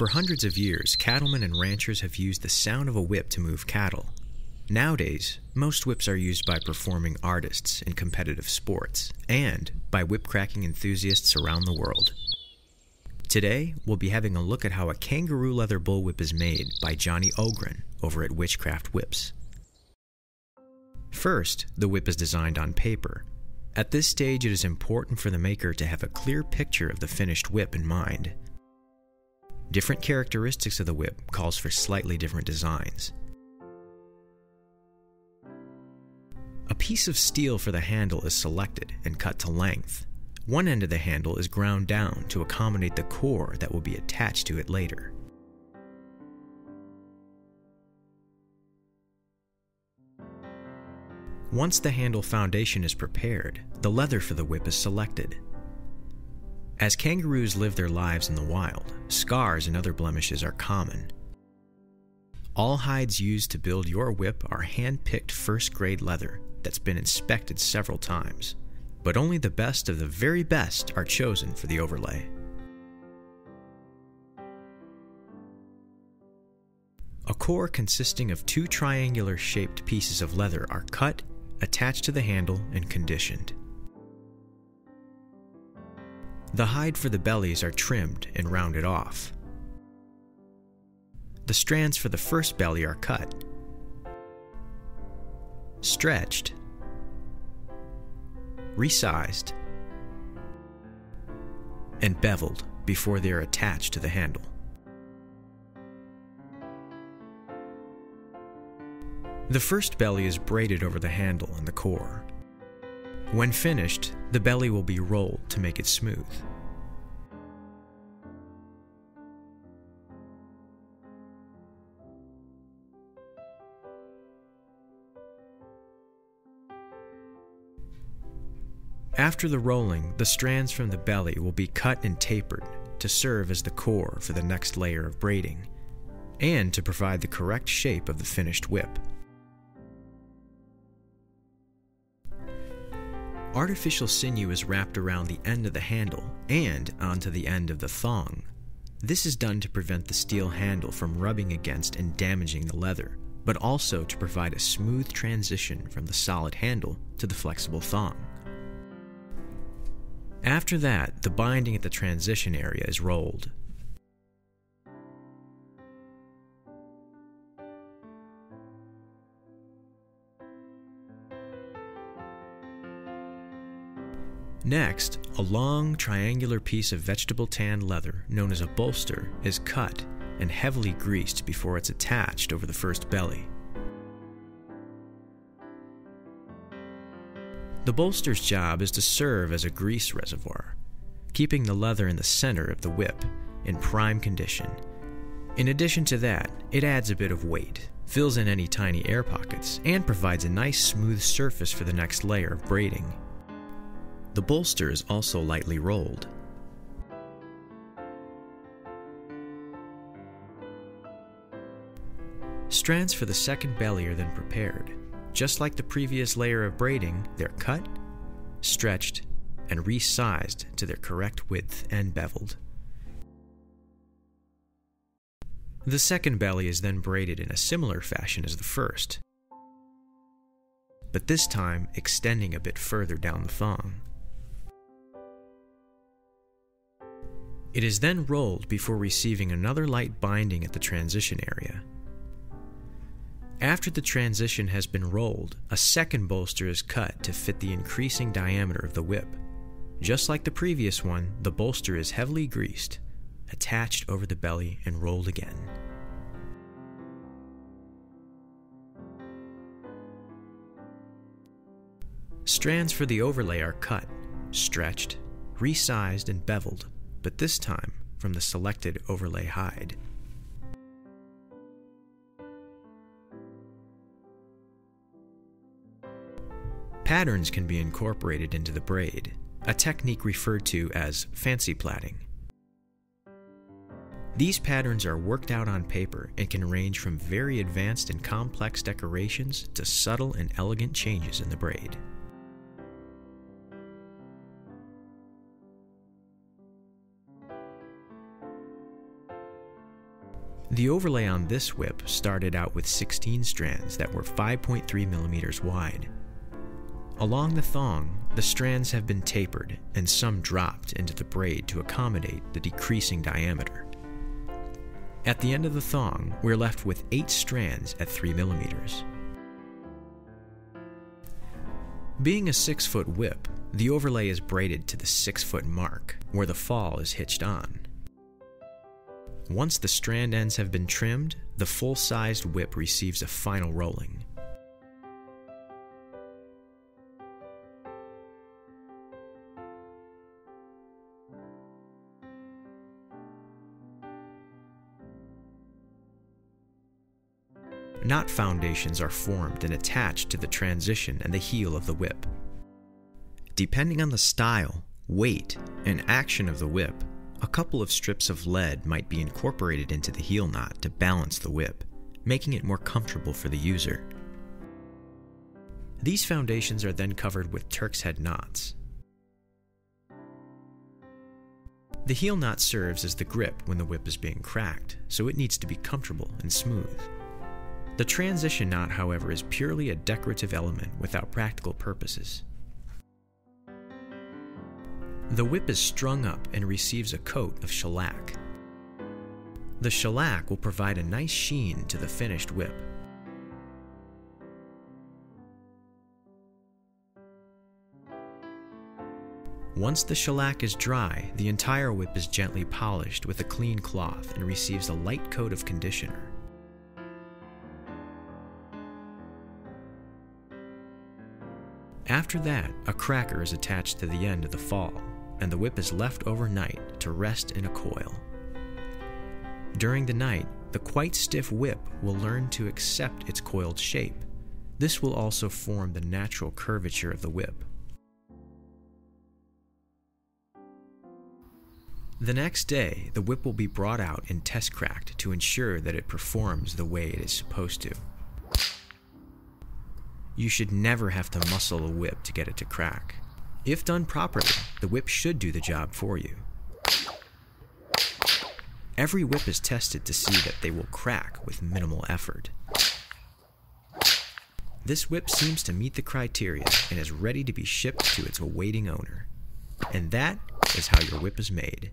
For hundreds of years, cattlemen and ranchers have used the sound of a whip to move cattle. Nowadays, most whips are used by performing artists in competitive sports and by whip cracking enthusiasts around the world. Today, we'll be having a look at how a kangaroo leather bullwhip is made by Johnny Öhgren over at Witchcraft Whips. First, the whip is designed on paper. At this stage, it is important for the maker to have a clear picture of the finished whip in mind. Different characteristics of the whip calls for slightly different designs. A piece of steel for the handle is selected and cut to length. One end of the handle is ground down to accommodate the core that will be attached to it later. Once the handle foundation is prepared, the leather for the whip is selected. As kangaroos live their lives in the wild, scars and other blemishes are common. All hides used to build your whip are hand picked first grade leather that's been inspected several times, but only the best of the very best are chosen for the overlay. A core consisting of two triangular shaped pieces of leather are cut, attached to the handle, and conditioned. The hide for the bellies are trimmed and rounded off. The strands for the first belly are cut stretched, resized, and beveled before they are attached to the handle. The first belly is braided over the handle and the core. When finished, the belly will be rolled to make it smooth. After the rolling, the strands from the belly will be cut and tapered to serve as the core for the next layer of braiding, and to provide the correct shape of the finished whip. Artificial sinew is wrapped around the end of the handle and onto the end of the thong. This is done to prevent the steel handle from rubbing against and damaging the leather, but also to provide a smooth transition from the solid handle to the flexible thong. After that, the binding at the transition area is rolled. Next, a long triangular piece of vegetable tan leather known as a bolster is cut and heavily greased before it's attached over the first belly. The bolster's job is to serve as a grease reservoir, keeping the leather in the center of the whip in prime condition. In addition to that, it adds a bit of weight, fills in any tiny air pockets, and provides a nice smooth surface for the next layer of braiding. The bolster is also lightly rolled. Strands for the second belly are then prepared. Just like the previous layer of braiding, they're cut, stretched, and resized to their correct width and beveled. The second belly is then braided in a similar fashion as the first, but this time extending a bit further down the thong. It is then rolled before receiving another light binding at the transition area. After the transition has been rolled, a second bolster is cut to fit the increasing diameter of the whip. Just like the previous one, the bolster is heavily greased, attached over the belly, and rolled again. Strands for the overlay are cut, stretched, resized, and beveled, but this time from the selected overlay hide. Patterns can be incorporated into the braid, a technique referred to as fancy plaiting. These patterns are worked out on paper and can range from very advanced and complex decorations to subtle and elegant changes in the braid. The overlay on this whip started out with 16 strands that were 5.3 millimeters wide. Along the thong, the strands have been tapered and some dropped into the braid to accommodate the decreasing diameter. At the end of the thong, we're left with 8 strands at 3 millimeters. Being a 6 foot whip, the overlay is braided to the 6 foot mark, where the fall is hitched on. Once the strand ends have been trimmed, the full sized whip receives a final rolling. Knot foundations are formed and attached to the transition and the heel of the whip. Depending on the style, weight, and action of the whip, a couple of strips of lead might be incorporated into the heel knot to balance the whip, making it more comfortable for the user. These foundations are then covered with Turk's head knots. The heel knot serves as the grip when the whip is being cracked, so it needs to be comfortable and smooth. The transition knot, however, is purely a decorative element without practical purposes. The whip is strung up and receives a coat of shellac. The shellac will provide a nice sheen to the finished whip. Once the shellac is dry, the entire whip is gently polished with a clean cloth and receives a light coat of conditioner. After that, a cracker is attached to the end of the fall, and the whip is left overnight to rest in a coil. During the night, the quite stiff whip will learn to accept its coiled shape. This will also form the natural curvature of the whip. The next day, the whip will be brought out and test cracked to ensure that it performs the way it is supposed to. You should never have to muscle a whip to get it to crack. If done properly, the whip should do the job for you. Every whip is tested to see that they will crack with minimal effort. This whip seems to meet the criteria and is ready to be shipped to its awaiting owner. And that is how your whip is made.